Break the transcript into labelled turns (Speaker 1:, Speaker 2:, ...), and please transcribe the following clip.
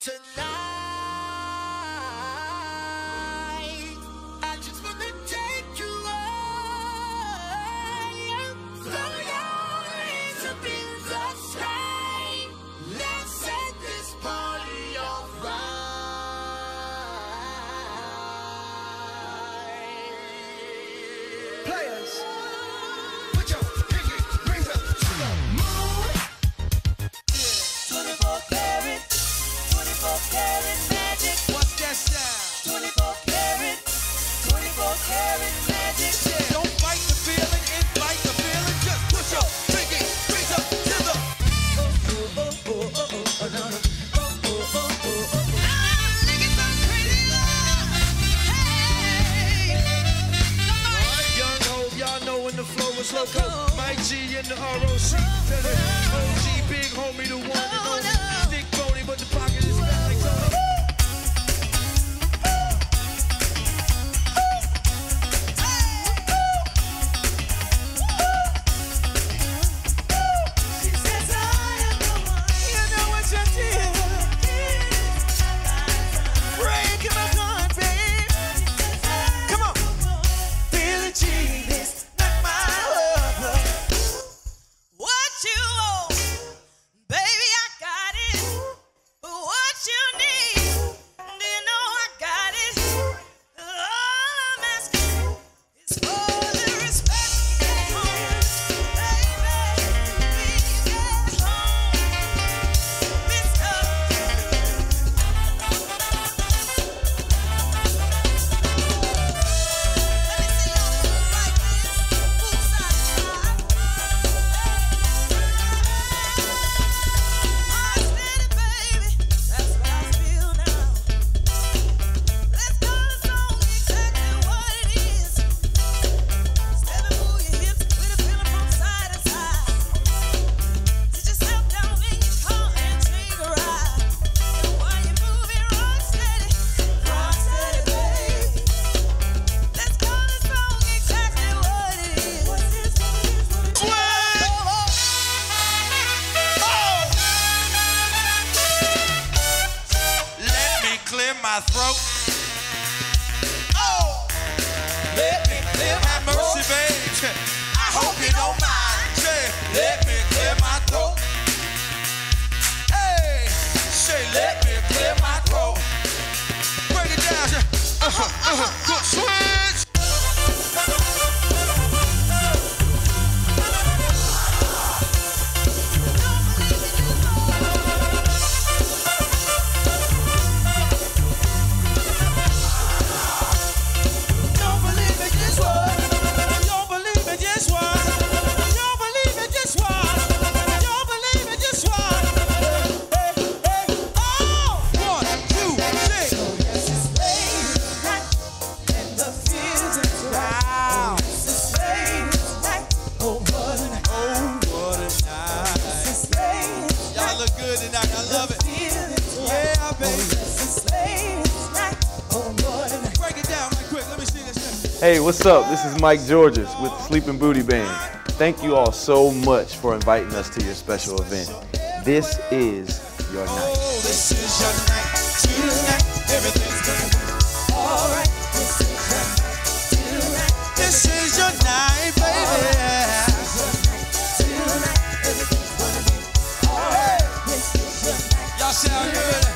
Speaker 1: tonight. was loco. My G in the ROC. Tell it, OG my throat. Oh, let me clear my throat. mercy, babe. I hope you don't mind. Say, let me clear my throat. Hey, say, let me clear my throat. Break it down. Uh huh. Uh huh. look good tonight. I love it. Yeah, baby. Break it down real quick. Let me see this.
Speaker 2: Hey, what's up? This is Mike Georges with Sleeping Booty Band. Thank you all so much for inviting us to your special event. This is your night.
Speaker 1: Oh, shout.